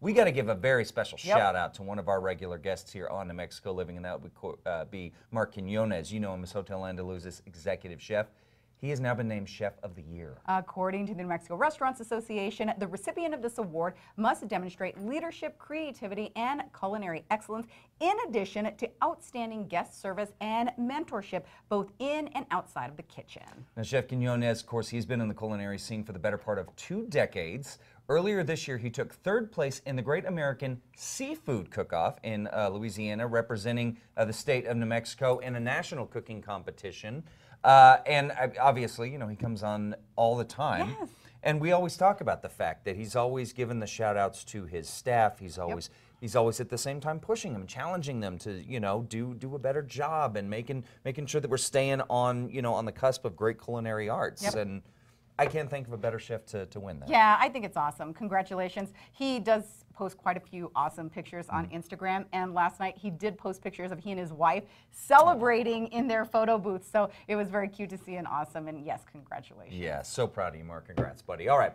We got to give a very special Yep. shout out to one of our regular guests here on New Mexico Living, and that would uh, be Marc Quinonez. You know him as Hotel Andaluz's executive chef. He has now been named Chef of the Year. According to the New Mexico Restaurants Association, the recipient of this award must demonstrate leadership, creativity, and culinary excellence, in addition to outstanding guest service and mentorship, both in and outside of the kitchen. Now, Chef Quinonez, of course, he's been in the culinary scene for the better part of two decades. Earlier this year, he took third place in the Great American Seafood Cook-Off in uh, Louisiana, representing uh, the state of New Mexico in a national cooking competition. Uh, and uh, obviously, you know, he comes on all the time. Yes. And we always talk about the fact that he's always given the shout outs to his staff. He's always he's always at the same time pushing them, challenging them to, you know, do do a better job and making making sure that we're staying on, you know, on the cusp of great culinary arts. Yep. And I can't think of a better chef to, to win that. Yeah, I think it's awesome. Congratulations. He does post quite a few awesome pictures on Mm. Instagram, and last night he did post pictures of he and his wife celebrating in their photo booth. So it was very cute to see and awesome. And yes, congratulations. Yeah, so proud of you, Marc. Congrats, buddy. All right.